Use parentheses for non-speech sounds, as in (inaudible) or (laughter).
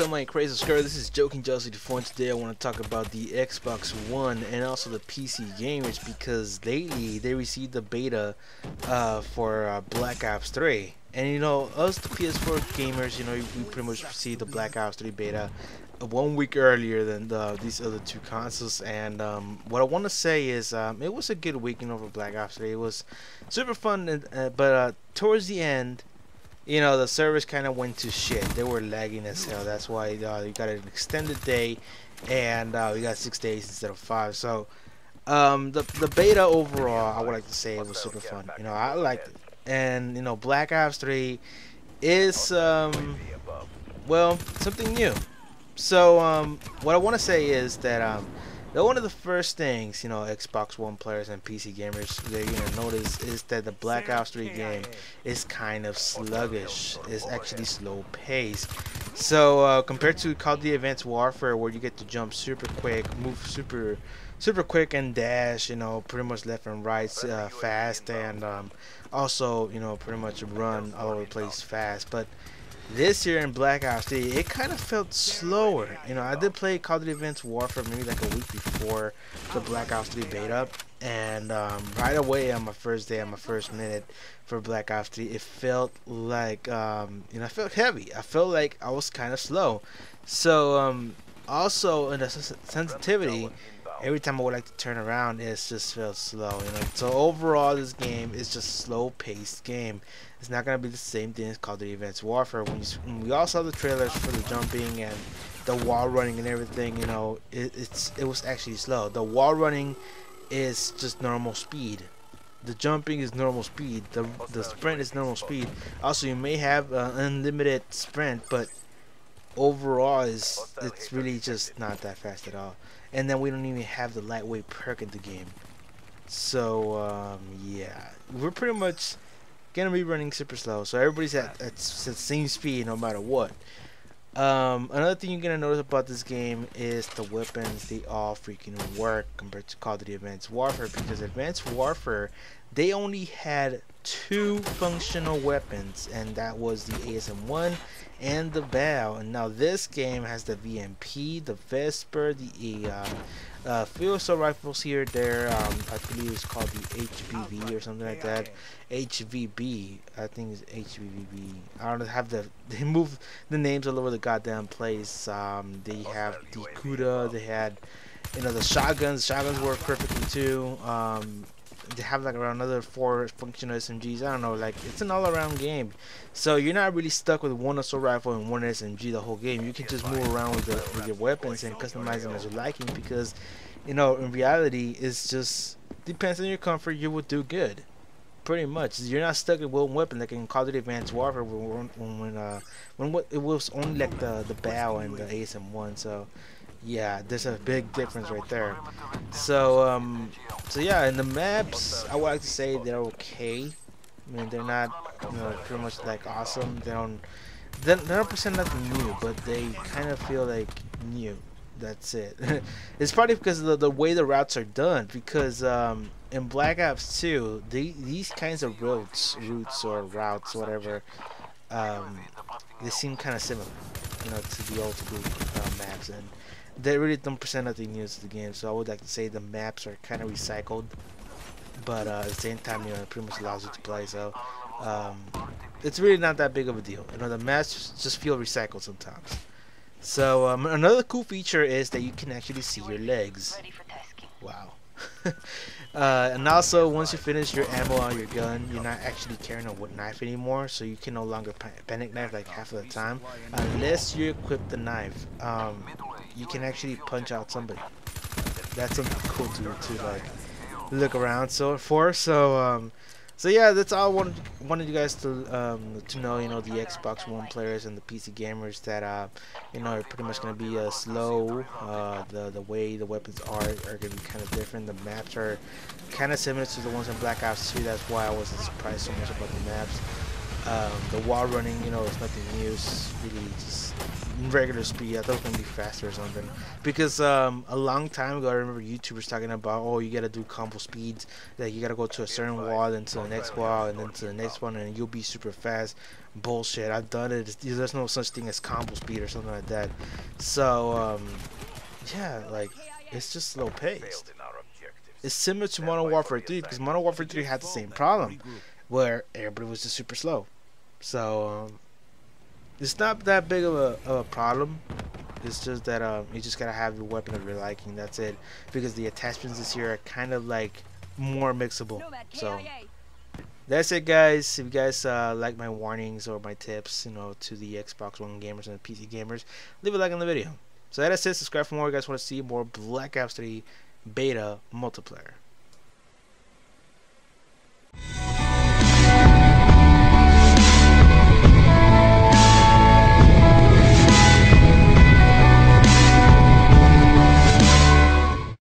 what's up my crazy subscriber, this is Joking the and today I want to talk about the Xbox One and also the PC gamers because lately they received the beta uh, for uh, Black Ops 3 and you know us the PS4 gamers you know we pretty much received the Black Ops 3 beta one week earlier than the, these other two consoles. And um, what I want to say is um, it was a good weekend over Black Ops 3 it was super fun and, uh, but uh, towards the end you know the service kind of went to shit. They were lagging as hell. That's why uh, you got an extended day and uh, we got six days instead of five. So um, the, the beta overall I would like to say it was super fun. You know I liked it. And you know Black Ops 3 is um, well something new. So um, what I want to say is that um, one of the first things, you know, Xbox One players and PC gamers they're gonna notice is that the Black Ops 3 game is kind of sluggish. It's actually slow paced. So uh, compared to Call of Duty Advanced Warfare, where you get to jump super quick, move super, super quick and dash, you know, pretty much left and right uh, fast, and um, also, you know, pretty much run all over the place fast. But this year in Black Ops 3, it kind of felt slower. You know, I did play Call of Duty Advanced Warfare maybe like a week before the Black Ops 3 beta, and um, right away on my first day, on my first minute for Black Ops 3, it felt like, um, you know, I felt heavy. I felt like I was kind of slow. So, um, also in the sensitivity, every time I would like to turn around, it just felt slow. You know, so overall, this game is just slow-paced game. It's not gonna be the same thing as Call of Duty Advanced Warfare. When, you, when we all saw the trailers for the jumping and the wall running and everything, you know, it, it's it was actually slow. The wall running is just normal speed. The jumping is normal speed. The the sprint is normal speed. Also, you may have uh, unlimited sprint, but overall is it's really just not that fast at all and then we don't even have the lightweight perk in the game so um, yeah we're pretty much gonna be running super slow so everybody's at, at, the same speed no matter what. Um, another thing you're gonna notice about this game is the weapons they all freaking work compared to Call of Duty Advanced Warfare because Advanced Warfare they only had two functional weapons and that was the ASM-1 and the BAL and now this game has the VMP, the Vesper, the uh, uh, field assault rifles here. There um, I believe it's called the HVV or something like that. HVB I think it's HVVB I don't have the (laughs) they move the names all over the goddamn place. Um, they have the Kuda they had you know the shotguns. Shotguns work perfectly too. Um, they have like around another four functional SMGs. I don't know, like it's an all-around game, so you're not really stuck with one assault rifle and one SMG the whole game. You can just move around with, the, with your weapons and customize them as you liking because, you know, in reality, it's just depends on your comfort. You will do good, pretty much. You're not stuck with one weapon like in Call of Duty Advanced Warfare when when when, uh, when what it was only like the the BAL and the ASM-1. So yeah, there's a big difference right there. So, um, so yeah, in the maps, I would like to say they're okay. I mean, they're not, you know, pretty much like awesome. They don't, they're not percent nothing new, but they kind of feel like new. That's it. (laughs) it's probably because of the, the way the routes are done. Because um, in Black Ops 2, they, these kinds of routes, routes or routes, whatever, um, they seem kind of similar, you know, to the old school uh, maps and they really don't present nothing new to the game, so I would like to say the maps are kind of recycled, but uh, at the same time, you know, it pretty much allows you to play. So um, it's really not that big of a deal. You know, the maps just feel recycled sometimes. So um, another cool feature is that you can actually see your legs. Wow. (laughs) uh, and also, once you finish your ammo on your gun, you're not actually carrying a wood knife anymore, so you can no longer panic knife like half of the time, unless you equip the knife. Um, you can actually punch out somebody. That's something cool to to like look around so for. So um, so yeah, that's all I wanted wanted you guys to um, to know. You know, the Xbox One players and the PC gamers that uh, you know are pretty much gonna be uh, slow. Uh, the the way the weapons are are gonna be kind of different. The maps are kind of similar to the ones in Black Ops 2. That's why I wasn't surprised so much about the maps. Um, the wall running, you know, is nothing new. It's really just regular speed. I thought it was gonna be faster or something. Because um, a long time ago, I remember YouTubers talking about, oh, you gotta do combo speeds. That you gotta go to a certain wall, then to the next wall, and then to the next one, and you'll be super fast. Bullshit. I've done it. There's no such thing as combo speed or something like that. So um, yeah, like it's just slow paced. It's similar to Modern Warfare 3 because Modern Warfare 3 had the same problem where everybody was just super slow. So um, it's not that big of a, of a problem. It's just that um, you just gotta have the weapon of your liking. That's it. Because the attachments this year are kind of like more mixable. So that's it, guys. If you guys uh, like my warnings or my tips, you know, to the Xbox One gamers and the PC gamers, leave a like on the video. So that's it. Subscribe for more. You guys want to see more Black Ops 3 beta multiplayer.